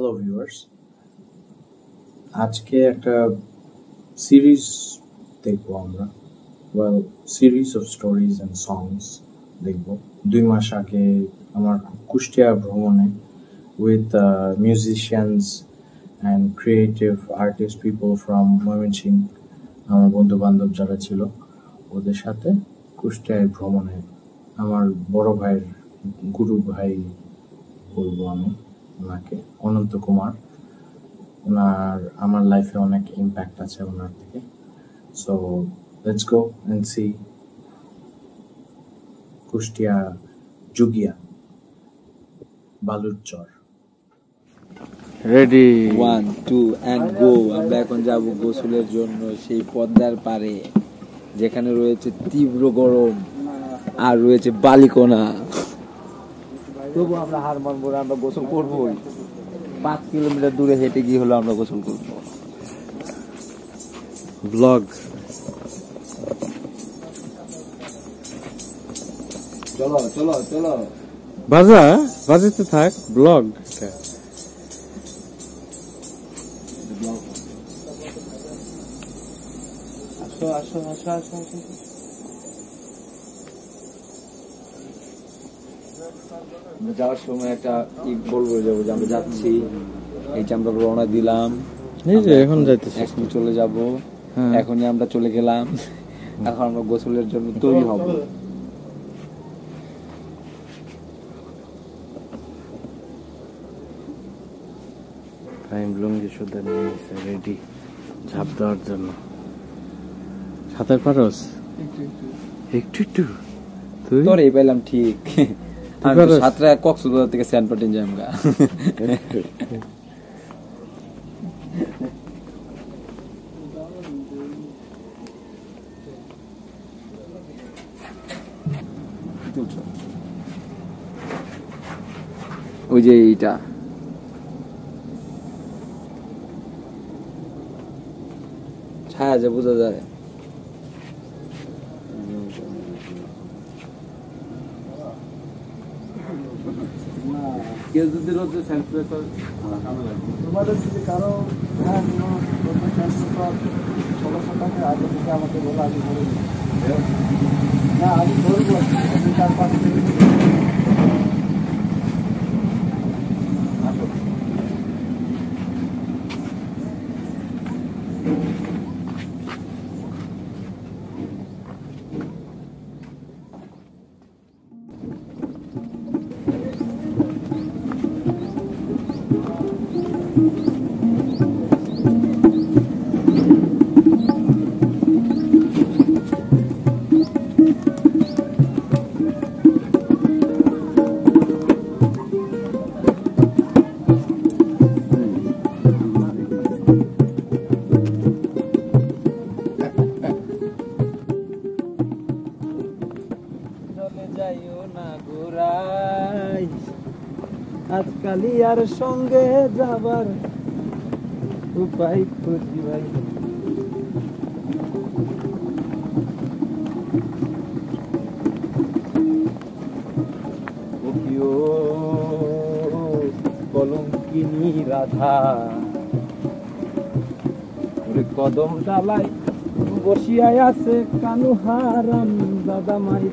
Hello viewers আজকে একটা series দেখব আমরা। Well series of stories and songs দেখব। দুই মাস আগে আমার কুষ্টিয়া ভ্রমণে with musicians and creative artist people from Mymensingh আমার বন্ধু বান্ধব যারা ছিল, ওদের সাথে কুষ্টিয়ায় ভ্রমণে আমার বড় ভাইয়ের গুরু ভাই বলব আমি। ওনাকে অনন্ত কুমার। ওনার আমার লাইফে অনেক ইম্প্যাক্ট আছে ওনার থেকে so let's go and see Kushtia Jugia Balurchar ready one two and go আমরা এখন যাব গোসলের জন্য সেই পদ্মার পারে যেখানে রয়েছে তীব্র গরম আর রয়েছে বালিকোনা তবু আমরা হার মানবো না আমরা গোসল করবোই। পাঁচ কিলোমিটার দূরে হেঁটে গিয়ে হলো আমরা গোসল করব। ব্লগ। চলো চলো চলো। বাজা বাজাতে থাক ব্লগ। আসো আসো আসো আসো আসো। আমরা যাওয়ার সময় একটা ই বলব যাব যে আমরা যাচ্ছি এই যে আমরা রওনা দিলাম এখন যাইতেছি। এখন চলে যাব হ্যাঁ। এখনই আমরা চলে গেলাম এখন আমরা গোসলের জন্য তৈরি হব। টাইম লুঙ্গি সুদ্ধা নিয়ে নিছে রেডি ঝাঁপ দেওয়ার জন্য। সাঁতার পারস? একটু একটু। তুই? তোর এই পাইলাম ঠিক? সাতটা কক্সবাজার থেকে স্যান্ড যাই আমরা ওই যে এইটা। ছায়া যে বোঝা যায়। কেউ যদি রোজে স্যানিটাইজার তোমাদের যদি কারও হ্যাঁ ক্যান্সার সমস্যা থাকে আগে থেকে আমাকে বলে আমি ধরে না আমি ধরবো আমি চার পাঁচ আজকালি আর সঙ্গে যাবার উপায় খুঁজি ভাই। কলঙ্কিনী রাধা। কদম ডালাই বসিয়ায় আছে কানু হারাম দাদা মাই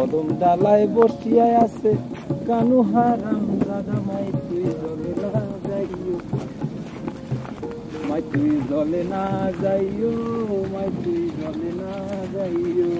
কদম ডালায় বসিয়ায় আছে। কানু হারাম দাদা মাই তুই জলে না যাইও। মাই তুই জলে না যাইও, মাই তুই জলে না যাইও।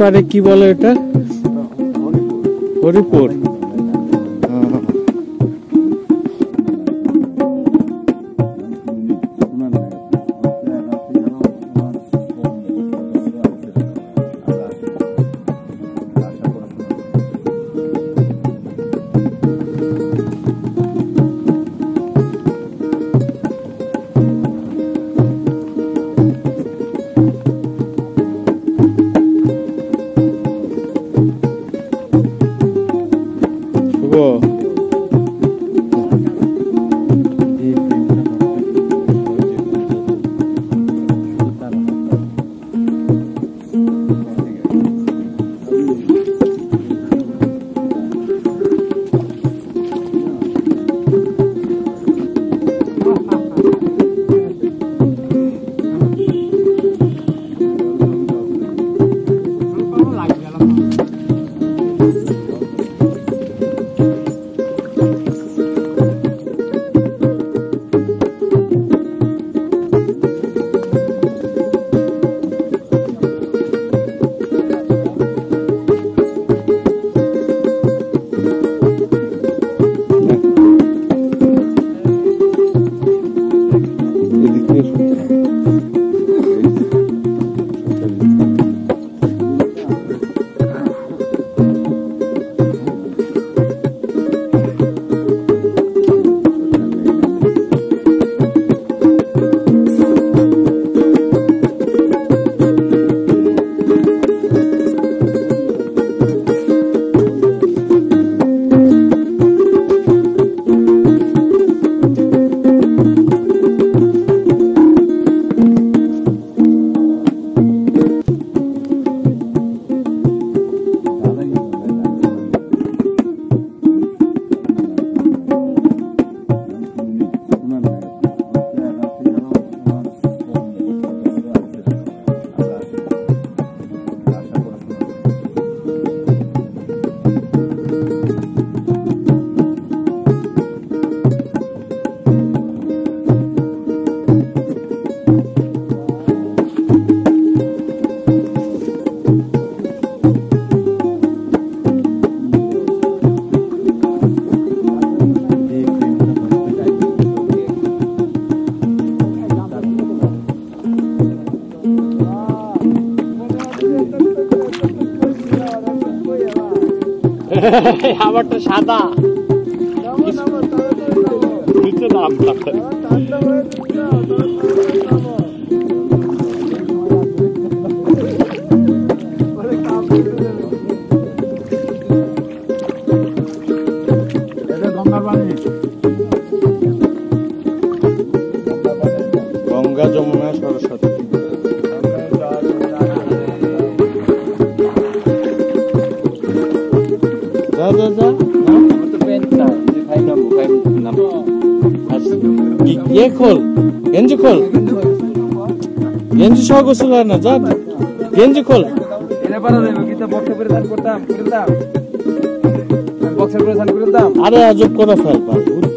পারে কি বলে এটা হরিপুর। আমারটা সাদা যা যা ইয়ে খোল গেঞ্জি খোল। গেঞ্জি সহ গোসল হয় না যা। গেঞ্জি খোল। আরে আজব করে ভূত